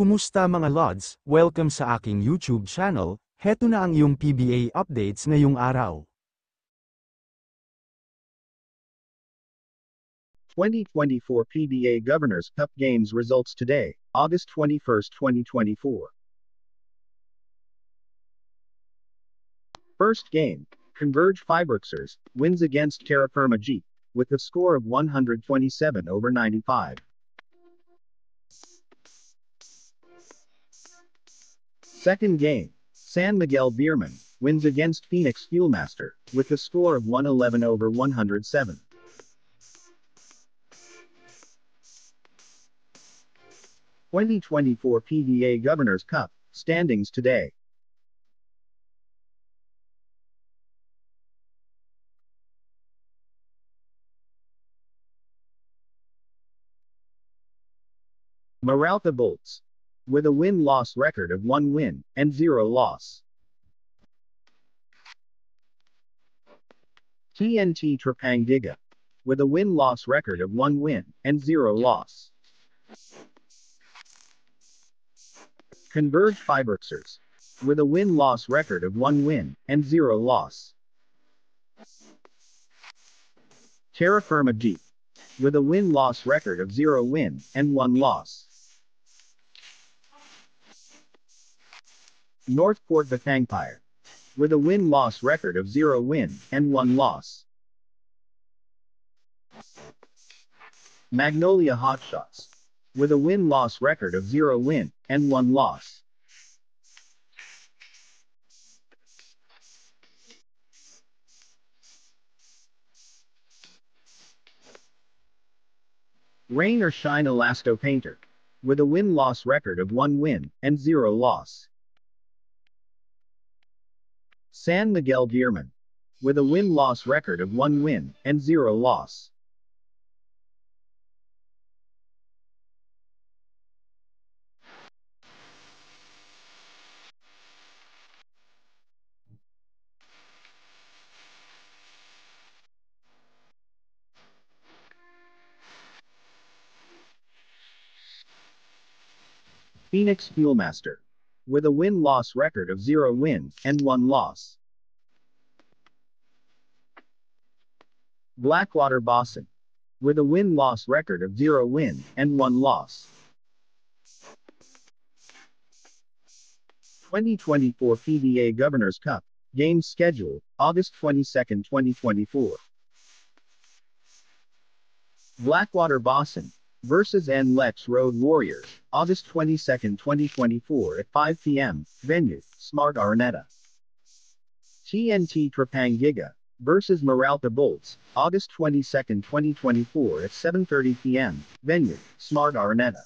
Kumusta mga Lods? Welcome sa aking YouTube channel, heto na ang iyong PBA updates ngayong araw. 2024 PBA Governors Cup Games results today, August 21, 2024. First game, Converge FiberXers wins against Terrafirma Dyip with a score of 127 over 95. Second game, San Miguel Beermen wins against Phoenix Fuelmaster with a score of 111 over 107. Twenty twenty four PBA Governors Cup standings today. Meralco Bolts. With a win-loss record of 1 win and 0 loss. TNT Tropang Giga. With a win-loss record of 1 win and 0 loss. Converge FiberXers. With a win-loss record of 1 win and 0 loss. Terrafirma Dyip. With a win-loss record of 0 win and 1 loss. NorthPort Batang Pier. With a win-loss record of 0 win and 1 loss. Magnolia Hotshots. With a win-loss record of 0 win and 1 loss. Rain or Shine Elasto Painter. With a win-loss record of 1 win and 0 loss. San Miguel Beermen. With a win-loss record of 1 win and 0 loss. Phoenix Fuelmaster. With a win-loss record of 0 win and 1 loss. Blackwater Bossing. With a win-loss record of 0 win and 1 loss. 2024 PBA Governors Cup Games schedule, August 22, 2024. Blackwater Bossing versus NLEX Road Warriors, August 22, 2024 at 5 p.m. Venue, Smart Araneta. TNT Tropang Giga versus Meralco Bolts, August 22, 2024 at 7.30 p.m. Venue, Smart Araneta.